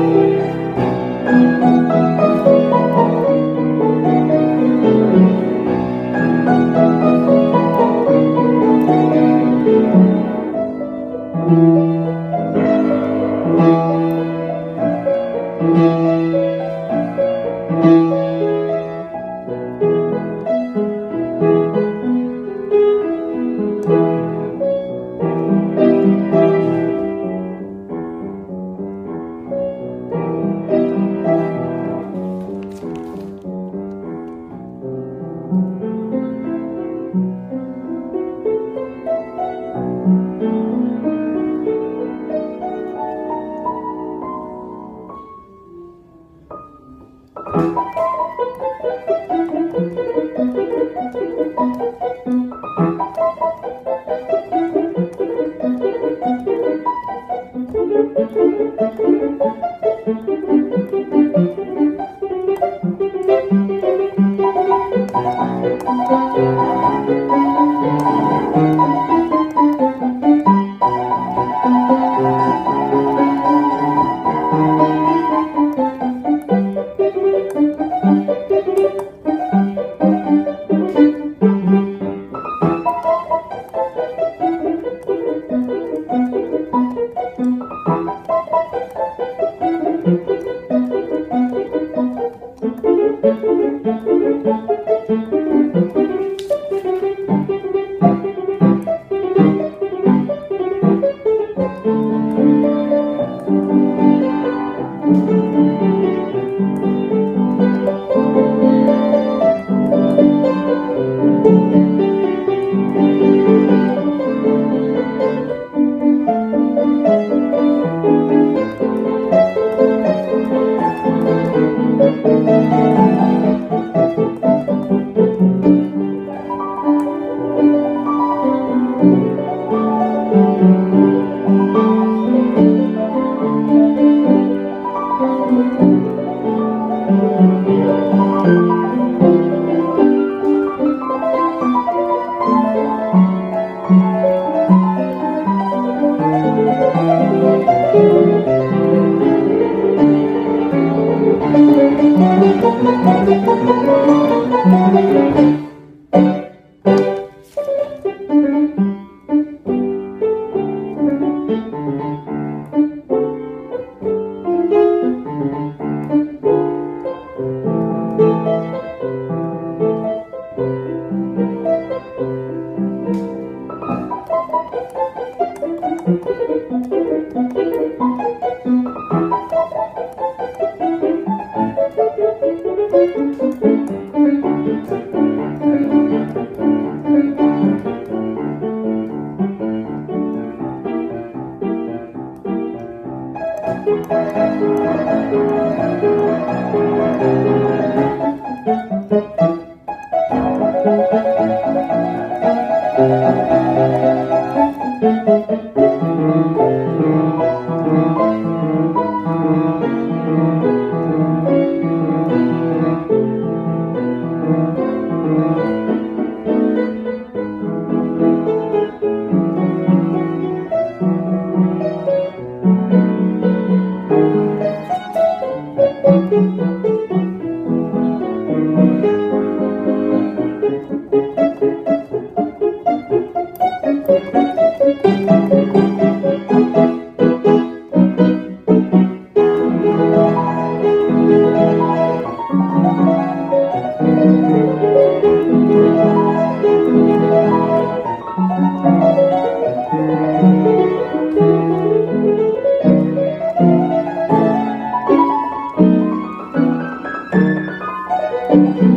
Amen. Música thank mm -hmm. you